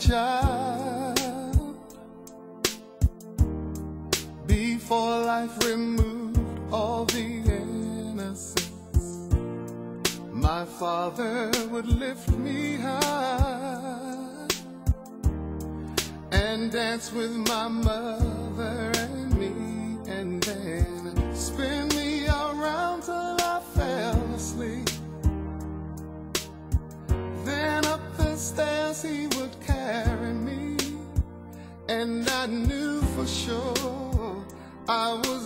te I knew for sure I was.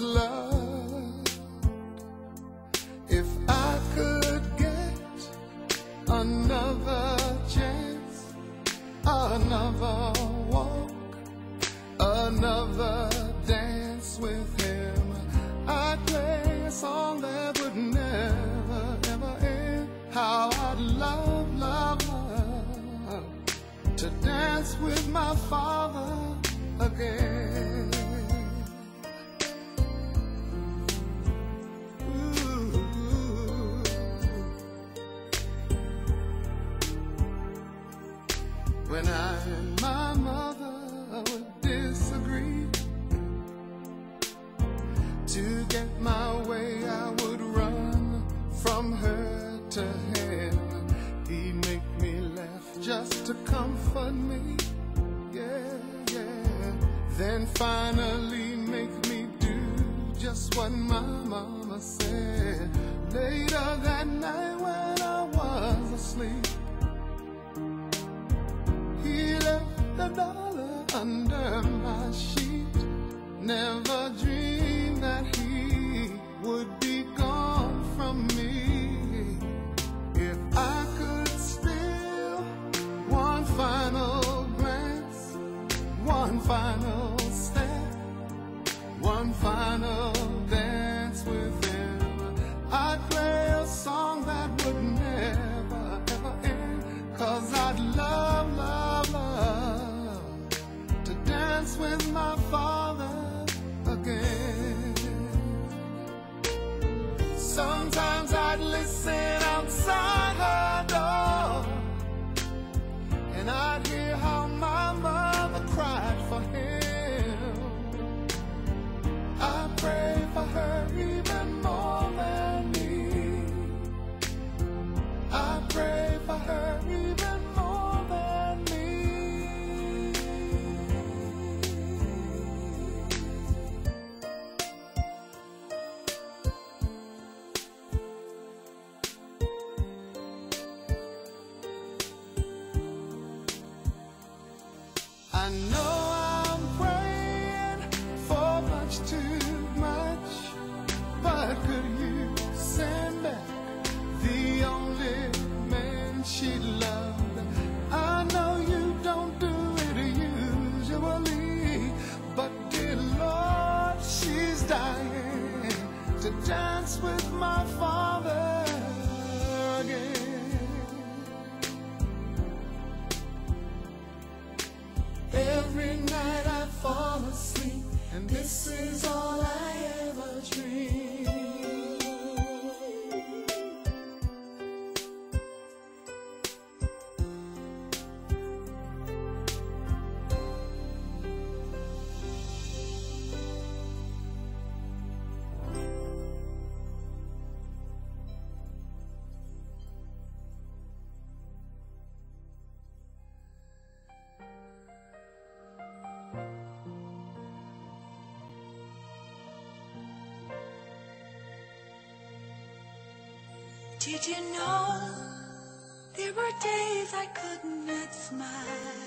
dollar. I Did you know there were days I could not smile?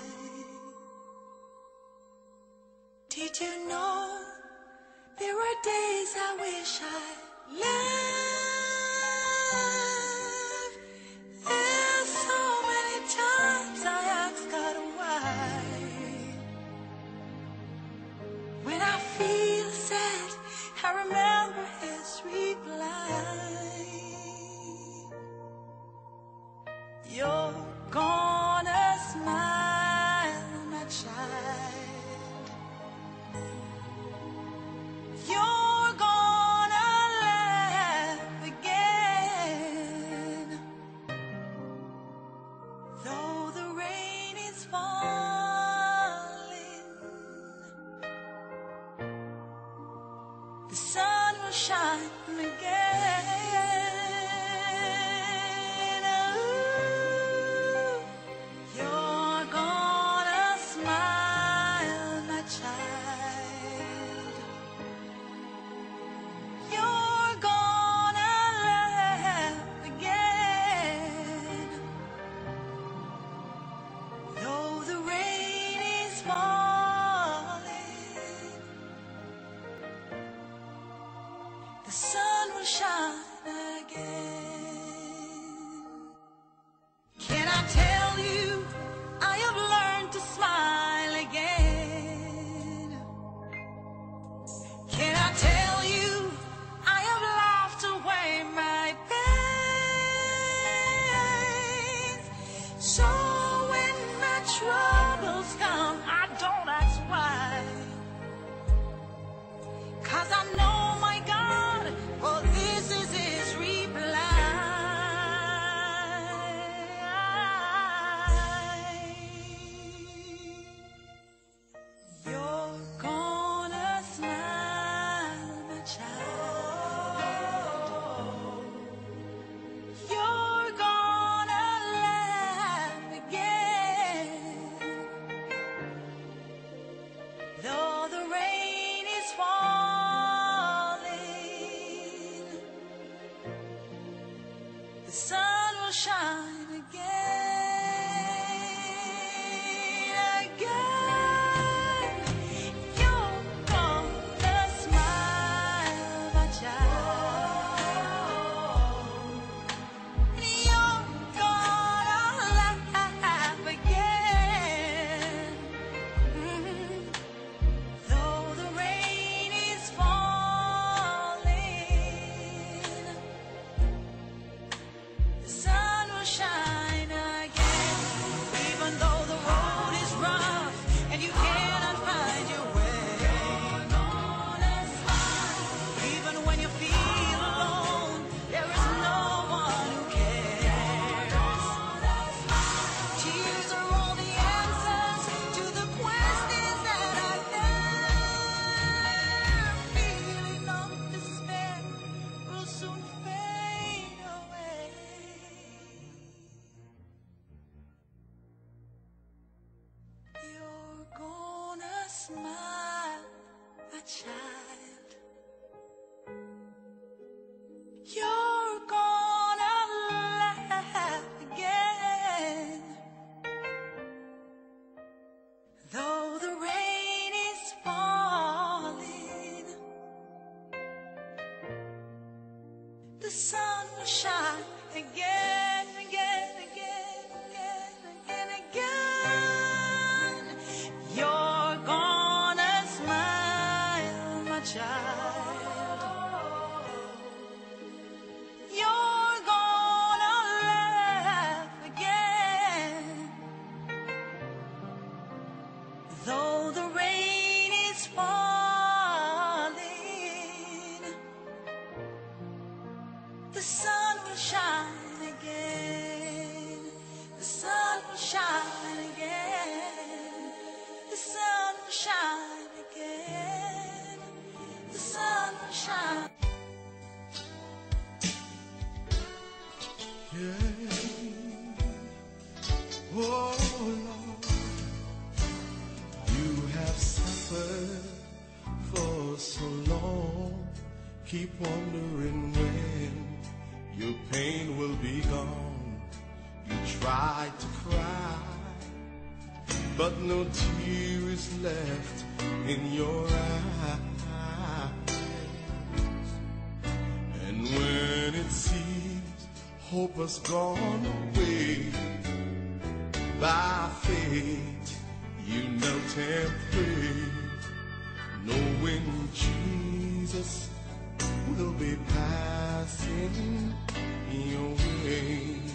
no tear is left in your eyes. And when it seems hope has gone away, by faith you know and pray, knowing Jesus will be passing your way.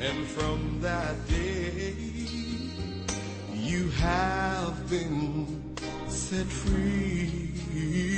And from that day, you have been set free.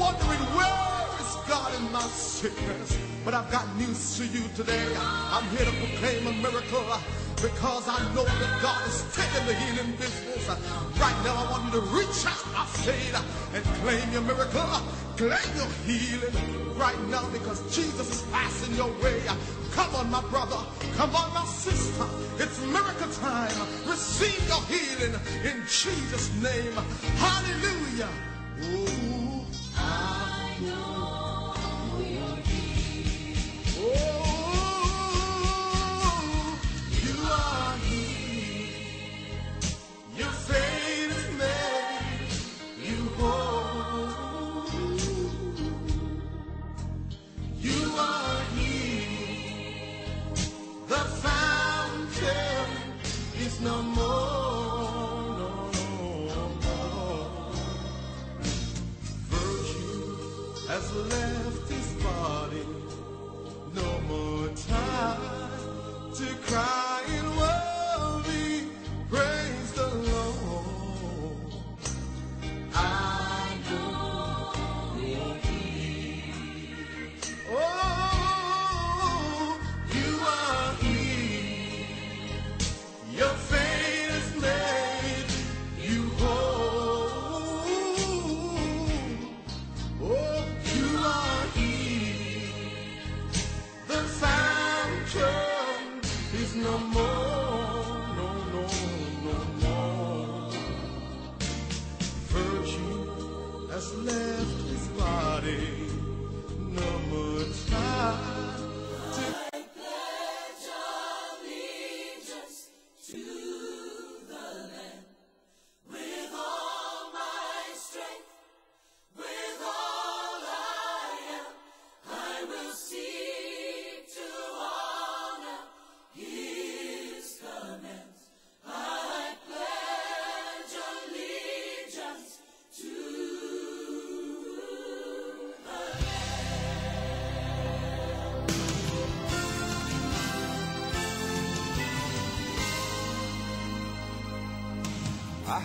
wondering where is God in my sickness. But I've got news to you today. I'm here to proclaim a miracle uh, because I know that God is taking the healing business. Uh, right now, I want you to reach out, I said, uh, and claim your miracle, claim your healing right now because Jesus is passing your way. Come on, my brother. Come on, my sister. It's miracle time. Receive your healing in Jesus' name. Hallelujah. Ooh. I know.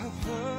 和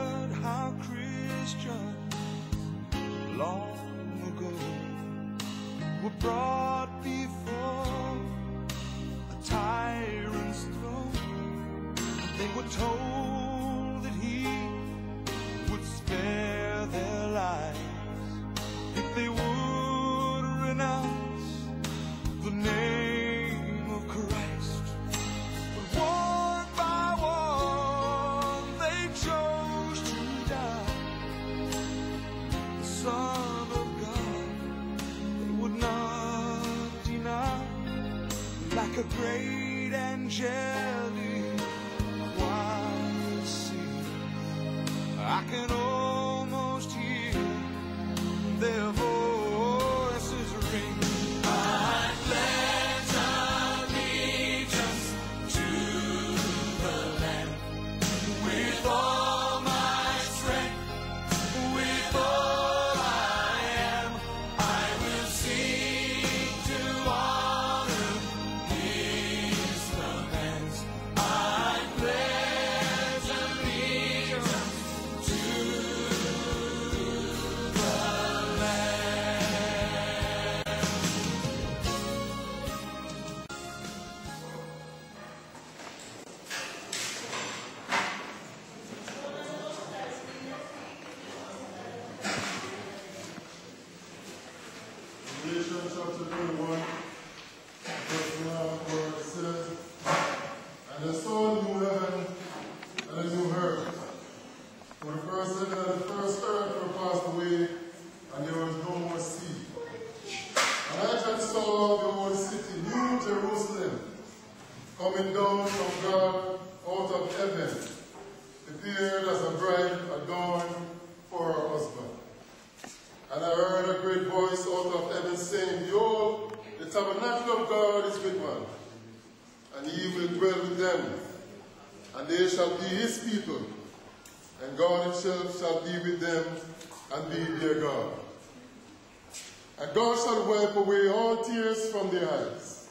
And God shall wipe away all tears from their eyes.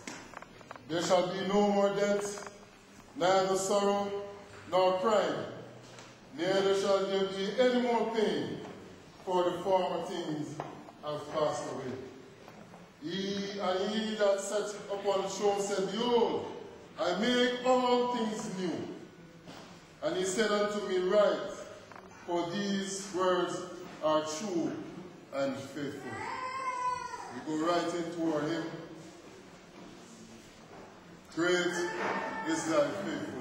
There shall be no more death, neither sorrow nor crying, neither shall there be any more pain, for the former things have passed away. He and he that sat upon the throne said, Behold, I make all things new. And he said unto me, Write, for these words are true and faithful. We go right into our hymn. Great is thy faithfulness.